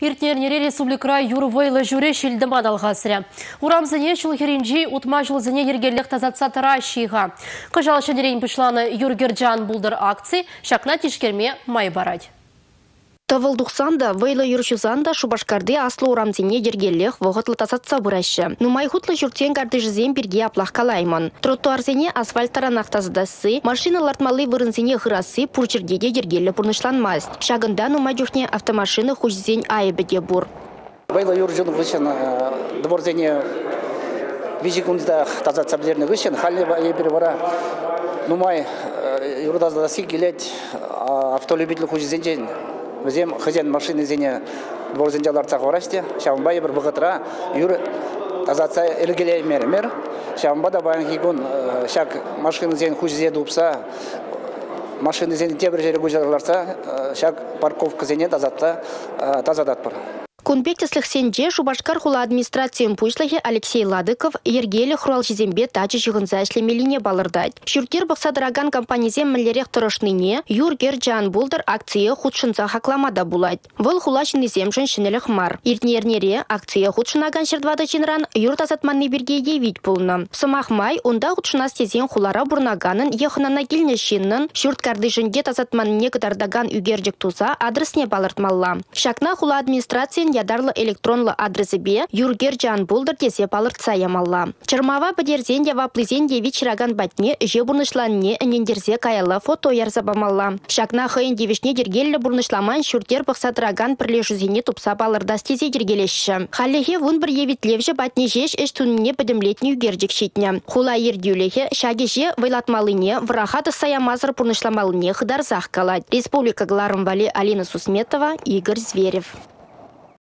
Иртнернере республикра юрвайлы жүре шелдіман алғасыры. Урамзыне шылхерінжи утма жылзыне ергерлік тазатса тыра шиға. Қыжал шынерейін пышланы юргерджан бұлдыр акций, шақна тишкерме май барад. Тавылдухсанда, вайлы юршузанда шубашкарды аслы урамзине ергеллех вғытлы тасатса бұрашы. Нумай хутлы жүртен карды жызен бірге аплақ калаймын. Тротуарзене асфальттара нақтаздасы, машина лартмалы вырынзене ғырасы пурчергеде ергелі бұрнышланмаз. Шагында нумай жүхне автомашины хужзен айыбеде бұр. Вайлы юржуны вышын жен Өзем хозяин машины зене двор зенжалар цахорасте, шамбай бір бұғытыра, юр тазатса ілгелей мер мер. Шамба да баян хигун шак машины зен хужзе дупса, машины зен тебір жері гүжарларса, шак парковка зене тазатта тазадат бар. Кунбектеслых сенже Шубашкар хула администрациян пуйшлахи Алексей Ладыков ергелі хурал жезембе тачы жығынза ішлемеліне балырдайды. Шүртер бұқсадыраган компанизем мүлерек тұрышныне юргер жан булдыр акция худшынса хакламада булайды. Выл хула шинезем шинелік мар. Иртнернере акция худшынаган шырдвады жинран юрт азатманны бірге евит булны. Сымақ май онда худшына стезен хулара бурнаганын ехынана келіне шиннын шүрткарды жынге тазатманне кыдардаган үгерджік туза адресне балыртмалла. Шакна хула администрациян ядарлы электронлы адресі бе юргер жан булдыр десе палыртса ямалла. Чырмава бідерзен де ваплызен де вечіраган батне же бұрнышланне әнендерзе каялы фото ярзабамалла. Шакна хыйын девишне дергелі бұрнышламан шүртер бұқсатыраган жүзіне тупса балырда стезе дергелешші. Халлехе вун бір евитлевші батне жеш эш тунне бідімлетні үгердік шетне. Хула ердюлехе шаге же вайлатмалыне врахаты саямазыр бұрнышламалыне хыдар калать. Республика Гларым Вали Алина Сусметова, Игорь Зверев.